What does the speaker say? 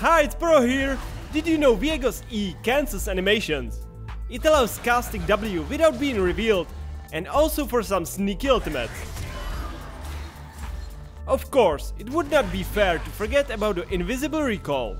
Hi, it's Poro here! Did you know Viego's E cancels animations? It allows casting W without being revealed, and also for some sneaky ultimates. Of course, it would not be fair to forget about the invisible recall.